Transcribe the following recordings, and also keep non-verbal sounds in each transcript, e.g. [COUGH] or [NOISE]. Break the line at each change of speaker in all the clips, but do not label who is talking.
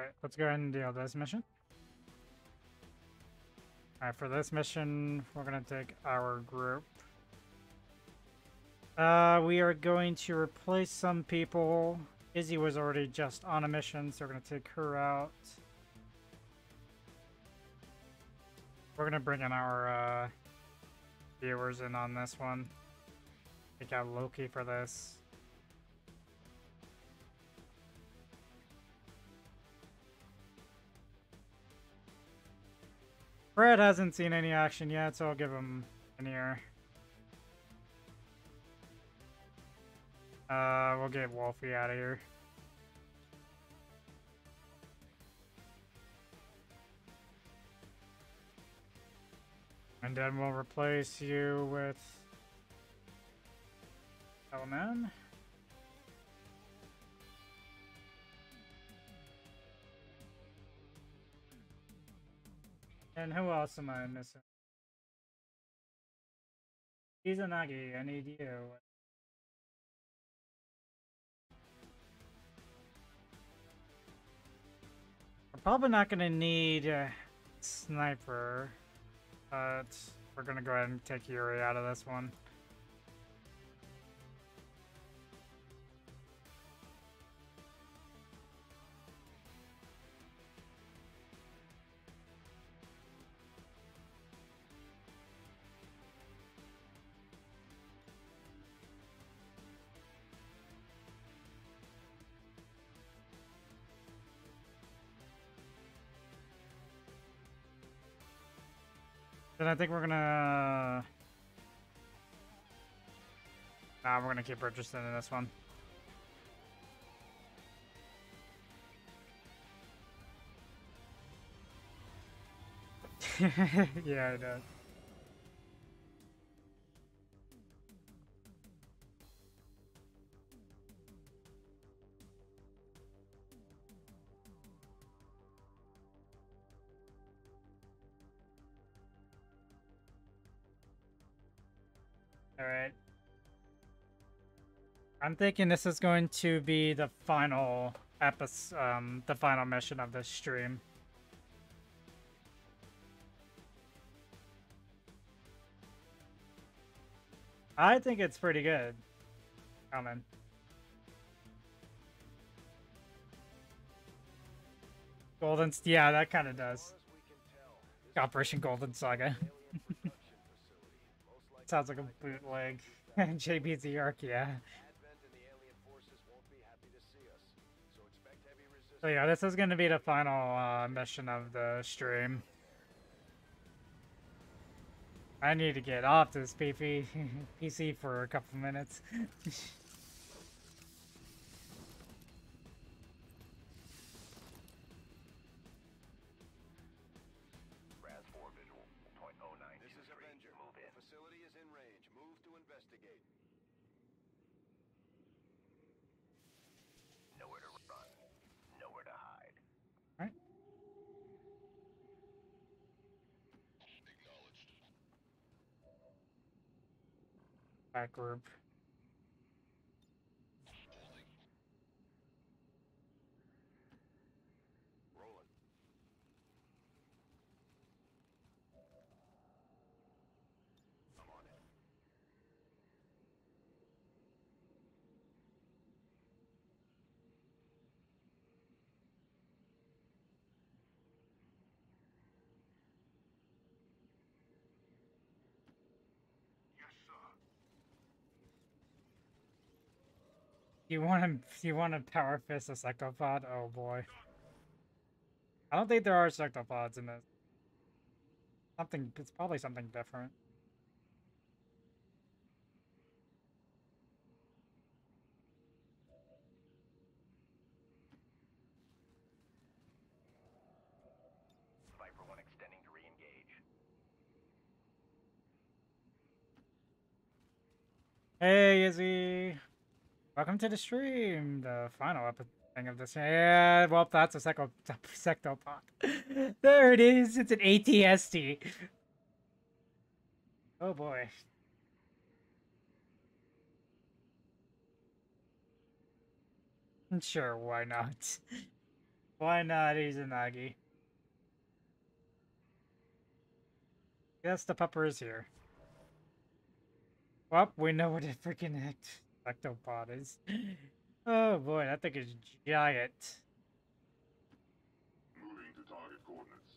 Alright, let's go ahead and deal this mission. Alright, for this mission, we're gonna take our group. Uh, we are going to replace some people. Izzy was already just on a mission, so we're gonna take her out. We're gonna bring in our uh, viewers in on this one. Take out Loki for this. Fred hasn't seen any action yet, so I'll give him an ear. Uh, we'll get Wolfie out of here. And then we'll replace you with Element. And who else am I missing? Izanagi, I need you. We're probably not gonna need a sniper, but we're gonna go ahead and take Yuri out of this one. Then I think we're gonna... Nah, we're gonna keep Richardson in this one. [LAUGHS] yeah, it does. I'm thinking this is going to be the final episode, um, the final mission of this stream. I think it's pretty good. Coming. Golden, yeah, that kind of does. Operation Golden Saga. [LAUGHS] Sounds like a bootleg. [LAUGHS] JB's Ark, yeah. So yeah, this is going to be the final uh, mission of the stream. I need to get off this PC for a couple minutes. [LAUGHS] Group. You want to you want to power fist a sectopod? Oh boy. I don't think there are sectopods in this. Something it's probably something different.
Viper 1 extending to re-engage.
Hey Izzy! Welcome to the stream, the final thing of this. Yeah, well, that's a secto [LAUGHS] sectopod. [LAUGHS] there it is. It's an ATST. Oh boy. Sure, why not? Why not Izanagi? Yes, the pupper is here. Well, we know what a freaking ectopod is. [GASPS] Oh boy, that thing is giant.
Moving to target coordinates.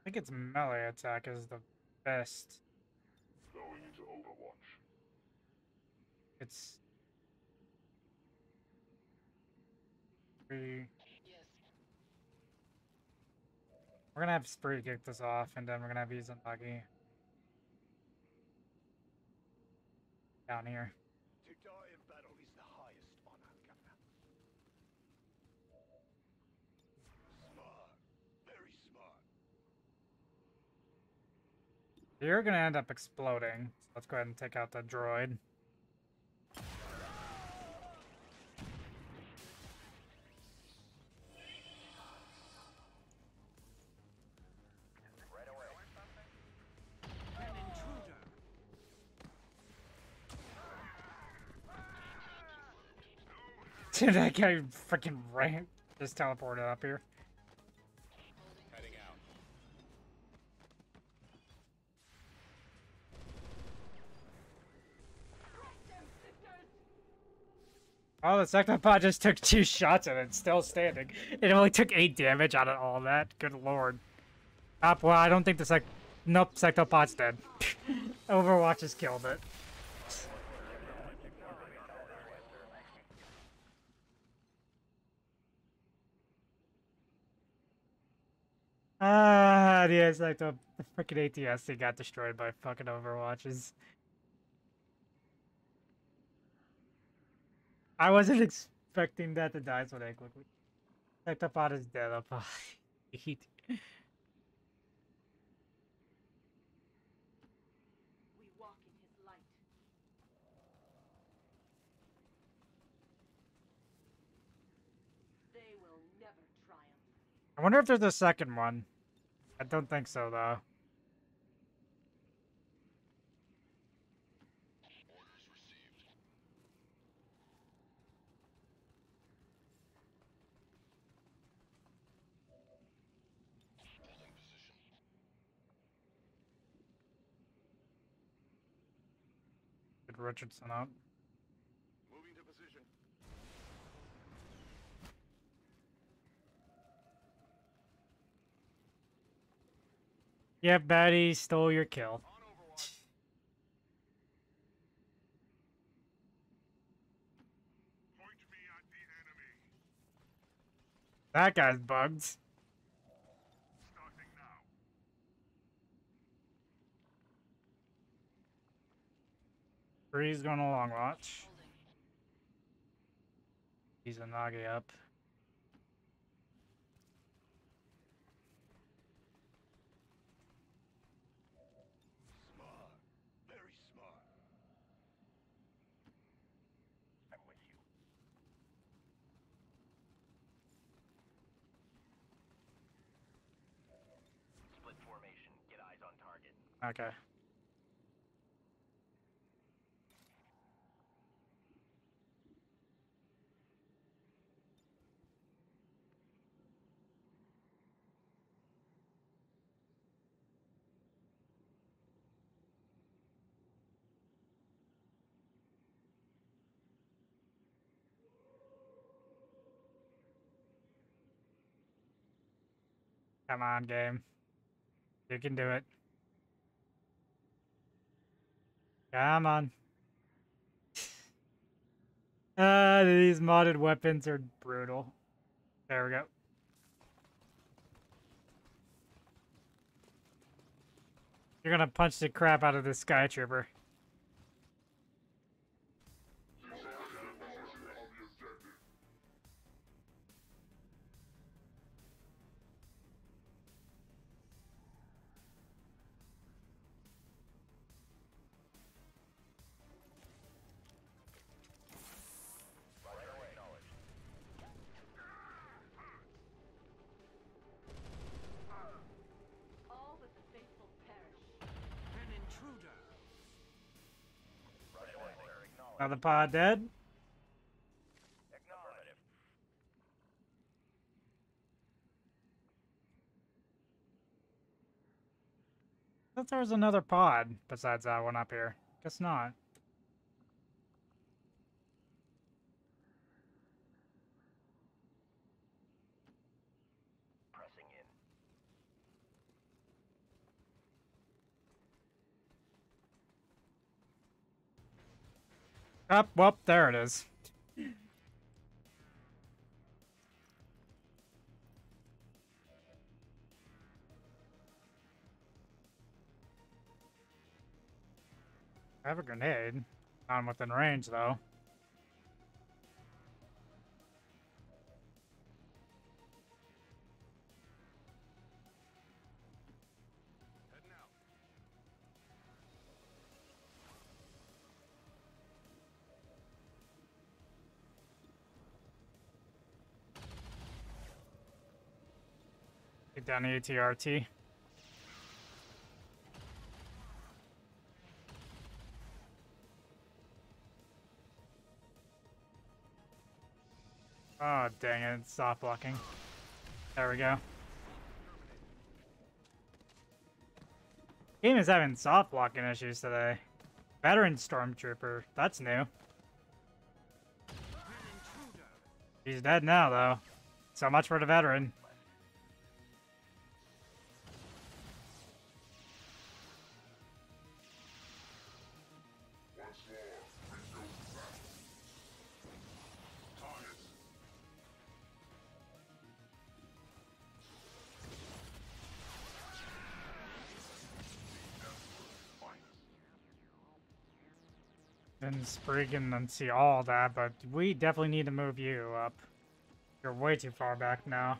I think its melee attack is the best.
Going into Overwatch.
It's pretty. We're gonna have Spree kick this off, and then we're gonna have Izanagi down here.
To die in battle is the highest honor. Smart. Very smart.
You're gonna end up exploding. So let's go ahead and take out the droid. [LAUGHS] Dude, that guy freaking ran, just teleported up here. Oh, the Sectopod just took two shots and it's still standing. It only took eight damage out of all that. Good lord. Up, well, I don't think the sec. Nope, Sectopod's dead. [LAUGHS] Overwatch has killed it. Ah, the like the freaking ATST got destroyed by fucking Overwatches. I wasn't [LAUGHS] expecting that to die so quickly. Sectopod is dead up [LAUGHS] high. Heat.
We walk in his light. They will never triumph.
I wonder if there's a second one. I don't think so, though. Richardson out.
Moving to position.
Yep, Batty stole your kill.
Point me at the enemy.
That guy's bugged. Bree's going a long watch. Izanagi up.
Smart. Very smart.
I'm with you. Split formation. Get eyes on target.
Okay. Come on, game. You can do it. Come on. [SIGHS] Ah, these modded weapons are brutal. There we go. You're gonna punch the crap out of this sky trooper. Another pod dead. Thought there was another pod besides that one up here. Guess not. Up, well, there it is. I have a grenade. Not within range, though. Get down the ATRT. Oh, dang it. Soft blocking. There we go. Game is having soft blocking issues today. Veteran Stormtrooper. That's new. He's dead now, though. So much for the veteran. Didn't Spriggan and see all that, but we definitely need to move you up. You're way too far back now.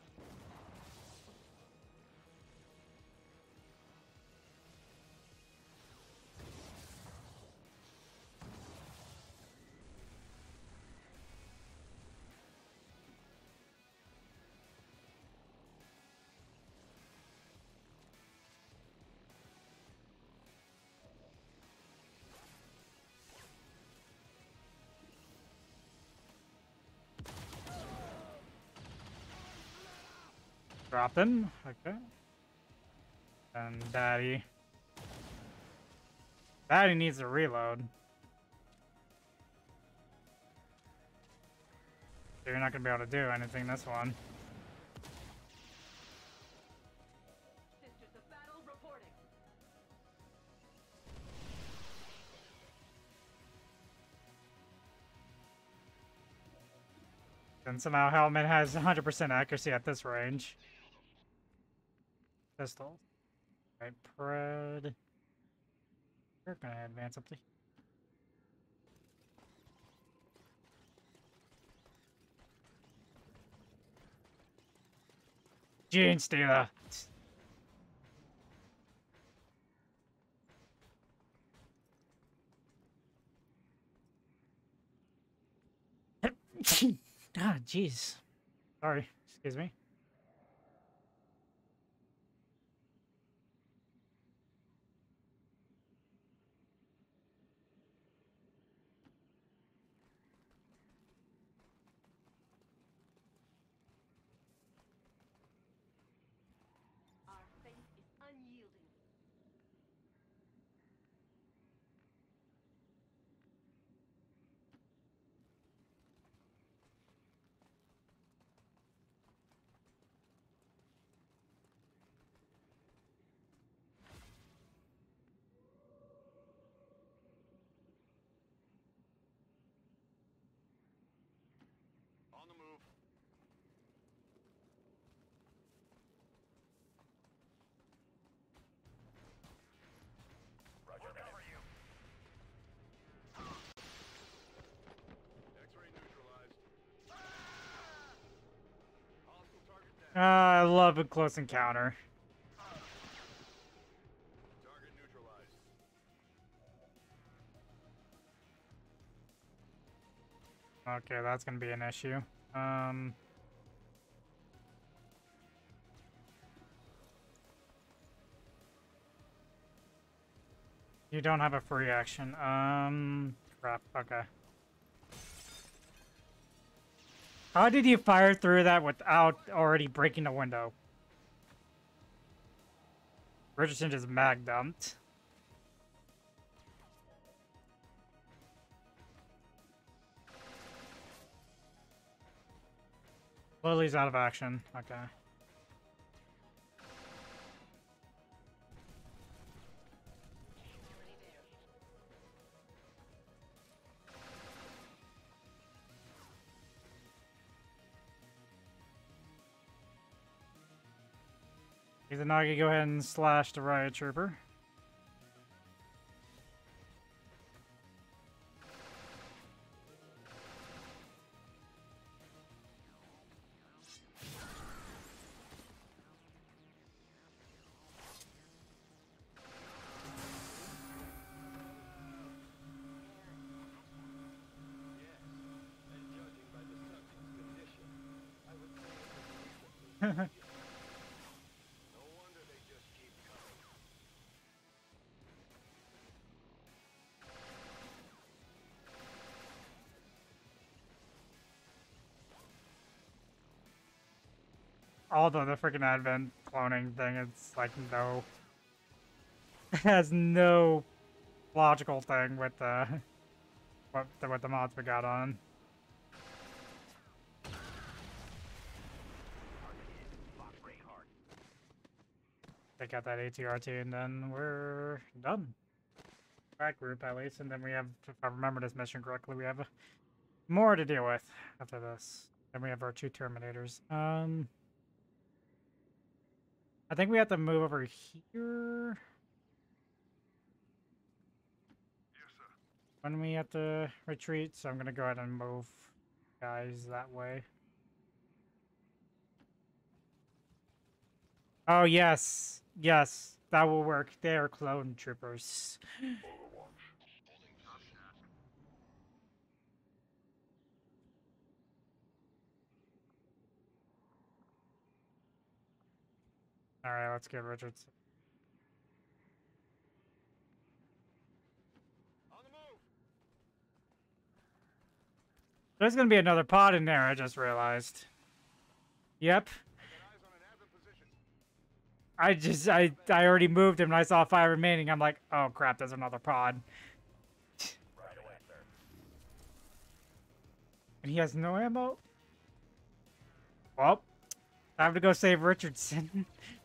Drop him. Okay. And Daddy. Daddy needs to reload. So you're not gonna be able to do anything this one. And somehow Helmet has 100% accuracy at this range. Pistol. Right, Pred. We're gonna advance up the. Genestealer. [LAUGHS] ah, jeez. Sorry. Excuse me.
Our faith is unyielding.
On the move.
Roger that. Cover you.
X-ray neutralized. Hostile
Ah, I love a close encounter.
Target neutralized.
Okay, that's gonna be an issue. Um. You don't have a free action. Um, crap. Okay. How did you fire through that without already breaking the window? Richardson just mag dumped. Lily's out of action. Okay. Izanagi, go ahead and slash the riot trooper. [LAUGHS] Although the freaking advent cloning thing, it's like no, [LAUGHS] has no logical thing with the [LAUGHS] what the, what the mods we got on. Take out that ATRT and then we're done. That group at least, and then we have, if I remember this mission correctly, we have more to deal with after this. Then we have our two Terminators. Um. I think we have to move over here. When we have to retreat, so I'm gonna go ahead and move guys that way. Oh yes, yes, that will work. They are clone troopers. All right, let's get Richards.
On the move.
There's gonna be another pod in there. I just realized. Yep.
I
just I I already moved him and I saw five remaining. I'm like, oh crap, there's another pod.
Right away.
And he has no ammo? Well, time to go save Richardson. [LAUGHS]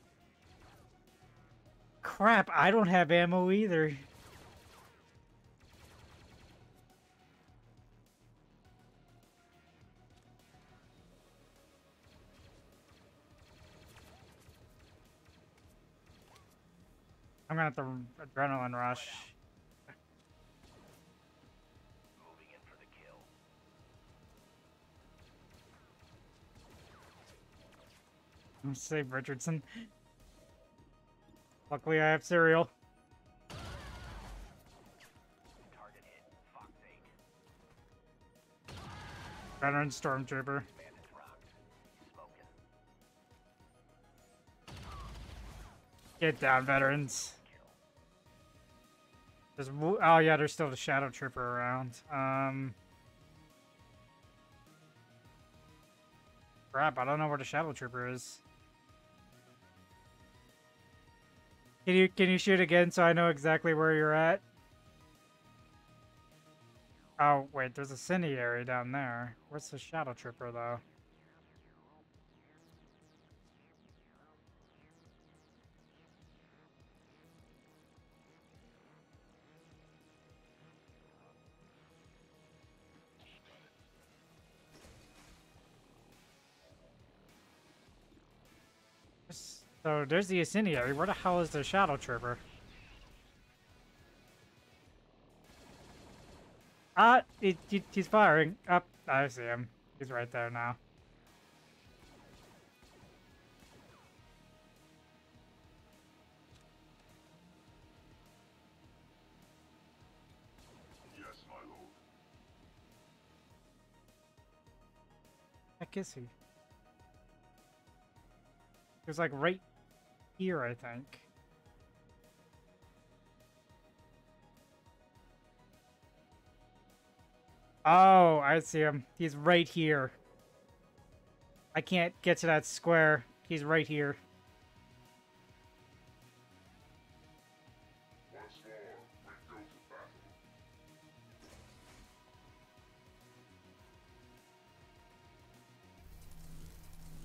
crap, I don't have ammo either. I'm gonna have to adrenaline rush. Save Richardson. Luckily, I have cereal.
Target hit. Fox 8.
Veteran Stormtrooper. Get down, veterans. There's, oh yeah, there's still the Shadow Trooper around. Um, crap, I don't know where the Shadow Trooper is. Can you can you shoot again so I know exactly where you're at? Oh wait, there's a incendiary down there. Where's the Shadow Trooper though? So there's the incendiary. Where the hell is the Shadow Trooper? Ah, he, he- he's firing. Up, I see him. He's right there now.
Yes, my lord.
Heck is he? He was like right here, I think. Oh, I see him. He's right here. I can't get to that square. He's right here.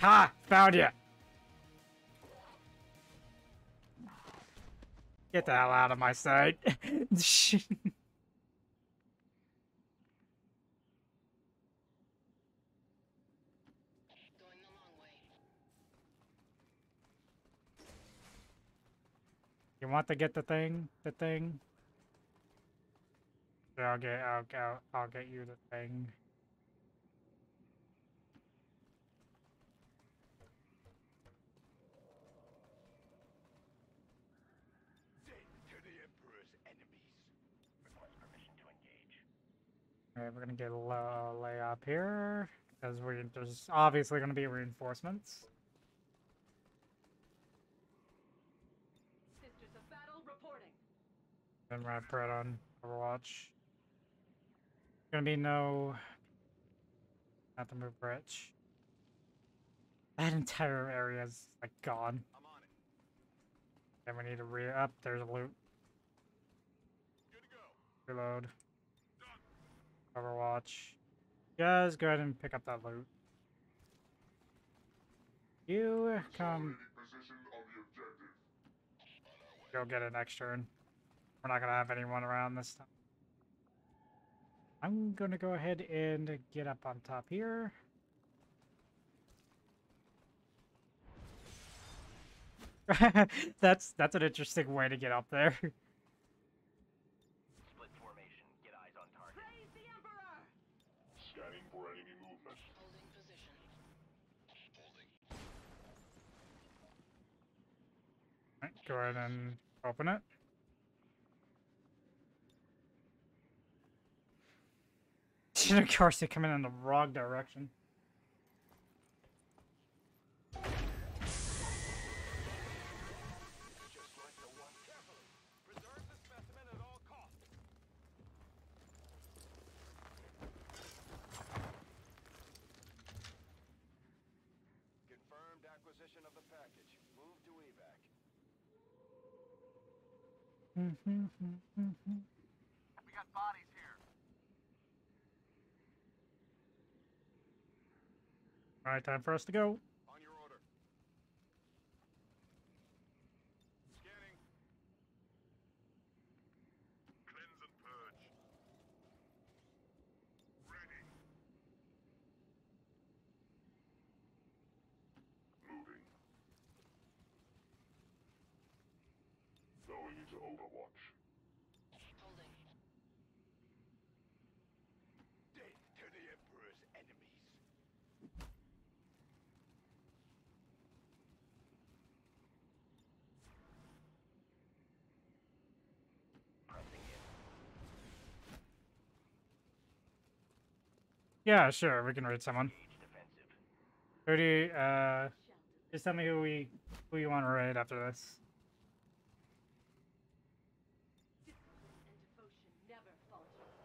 Ha! Found you! Get the hell out of my sight. [LAUGHS] You want to get the thing? The thing? I'll get, I'll, I'll, I'll get you the thing.
Dead to the Emperor's enemies.
Request permission to engage.
Alright, we're gonna get a low lay up here. Because we there's obviously gonna be reinforcements.
Sisters of battle reporting.
Then we're gonna on Overwatch. Gonna be no not to move rich. That entire area is like gone.
I'm on it.
Then we need to re up. There's a loot.
Good to go.
Reload. Overwatch. Guys, go ahead and pick up that loot. You come. Go get it next turn. We're not gonna have anyone around this time. I'm gonna go ahead and get up on top here. [LAUGHS] that's that's an interesting way to get up there. [LAUGHS]
Split formation. Get eyes on target.
Praise the Emperor!
Scanning for enemy movement.
Holding position. Holding.
Right, go ahead and open it. [LAUGHS] of course, they're coming in the wrong direction.
Just like the one. Carefully. Preserve the specimen at all costs. Confirmed acquisition of the package. Move to evac. We got bodies here.
All right, time for us to go.
On your order. Scanning. Cleanse and purge. Ready. Moving. Going into Overwatch.
Holding.
Dead to the Emperor's enemies.
Yeah, sure, we can raid someone.
Engage defensive.
Who do you, uh, just tell me who we, who you want to raid after this.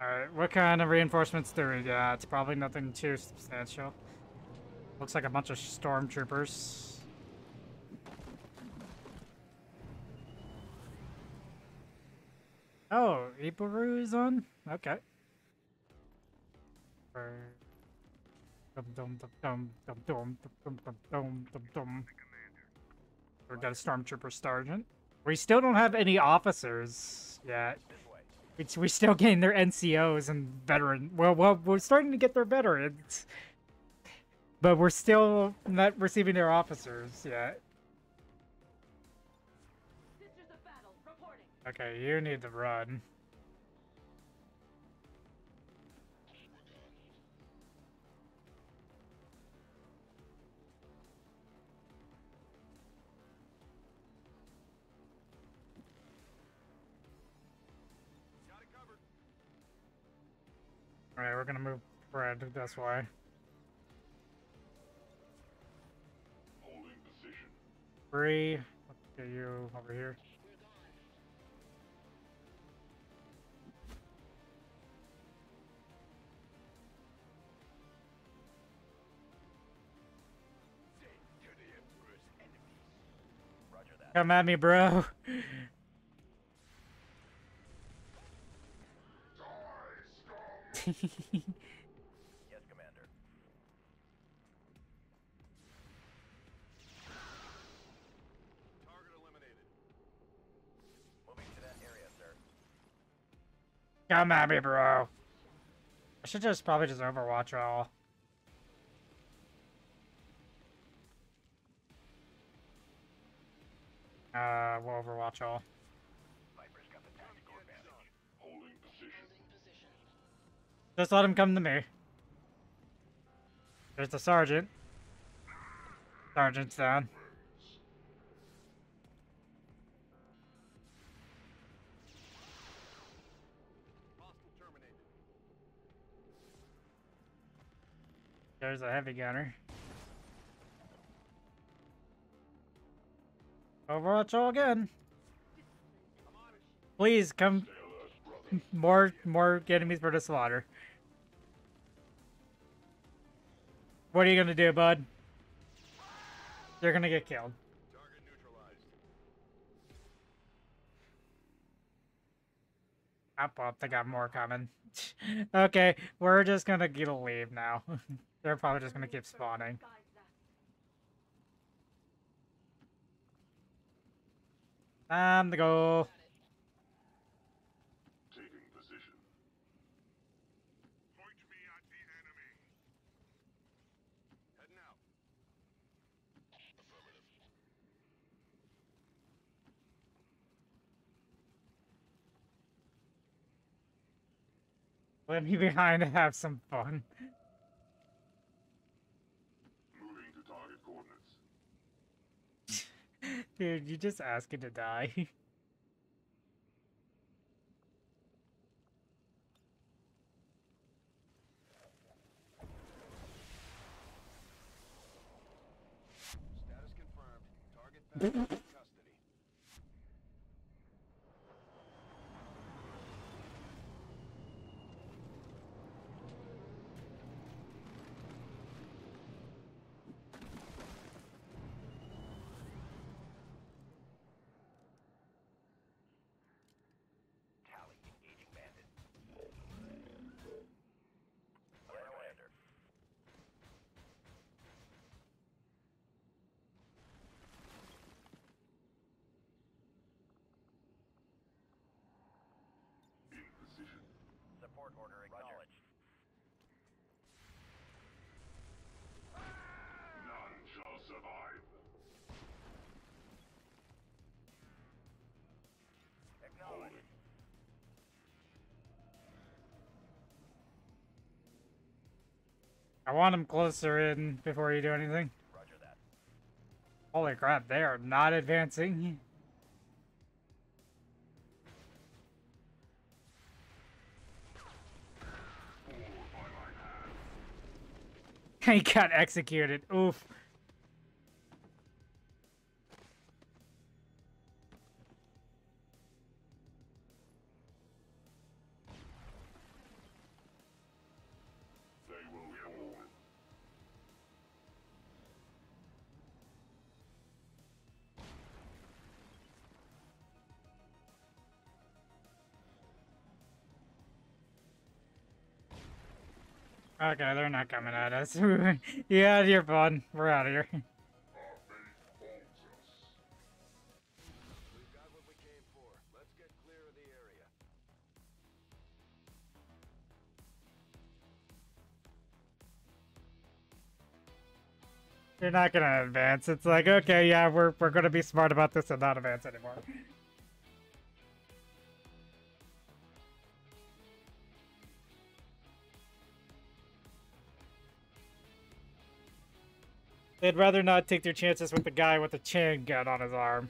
Alright, what kind of reinforcements do we got? It's probably nothing too substantial. Looks like a bunch of stormtroopers. Oh, Ibaru is on? Okay. We got a stormtrooper sergeant. We still don't have any officers yet. It's we still getting their NCOs and veteran. Well, well, we're starting to get their veterans, but we're still not receiving their officers yet.
Sisters of battle reporting.
Okay, you need to run. Alright, we're gonna move Fred,
that's why.
Three, let's get you over here. Come at me, bro. [LAUGHS]
Yes, Commander.
Target eliminated.
Moving to that area, sir.
Come at me, bro. I should just probably just Overwatch all. Uh, we'll Overwatch all. Just let him come to me. There's the sergeant. Sergeant's down. There's a heavy gunner. Overwatch all again. Please come. More, more enemies for the slaughter. What are you gonna do, bud? You're gonna get killed.
Target neutralized.
Up, up, they got more coming. [LAUGHS] okay, we're just gonna get a leave now. [LAUGHS] They're probably just gonna keep spawning. Time to go.
Got it.
Taking position. Point me at the enemy. Heading out. Affirmative.
Let me behind to have some fun.
Moving to target coordinates. [LAUGHS]
Dude, you just asking to die.
Status confirmed. Target
I want him closer in before you do anything.
Roger that.
Holy crap, they are not advancing. [LAUGHS] he got executed. Oof. Okay, they're not coming at us. [LAUGHS] yeah, you're fun. We're out of here. You're not gonna advance. It's like, okay, yeah, we're we're gonna be smart about this and not advance anymore. They'd rather not take their chances with the guy with the chain gun on his arm.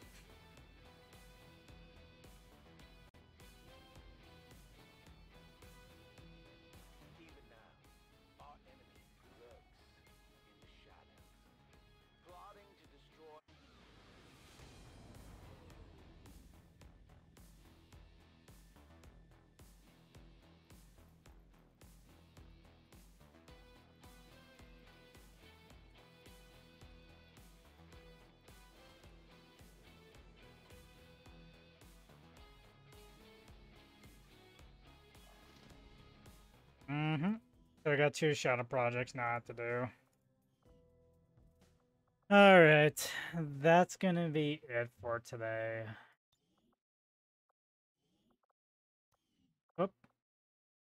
Two shadow projects not to do. Alright, that's gonna be it for today. Oop.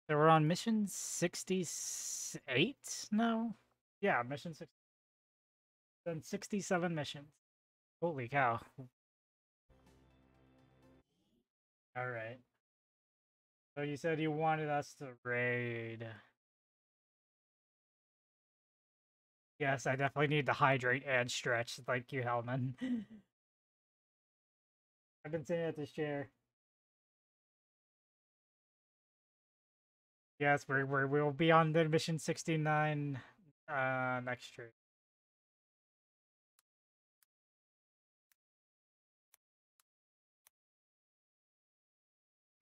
So we're on mission 68 now? Yeah, mission 6. Done 67 missions. Holy cow. Alright. So you said you wanted us to raid. Yes, I definitely need to hydrate and stretch. Thank you, Hellman. [LAUGHS] I've been sitting at this chair. Yes, we're, we're we'll be on the mission sixty nine uh next stream.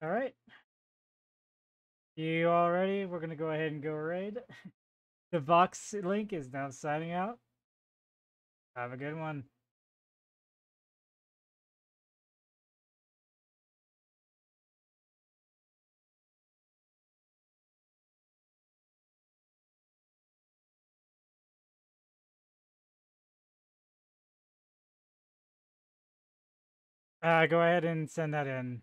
All right. You all ready? We're gonna go ahead and go raid. [LAUGHS] The Vox link is now signing out. Have a good one. Uh, go ahead and send that in.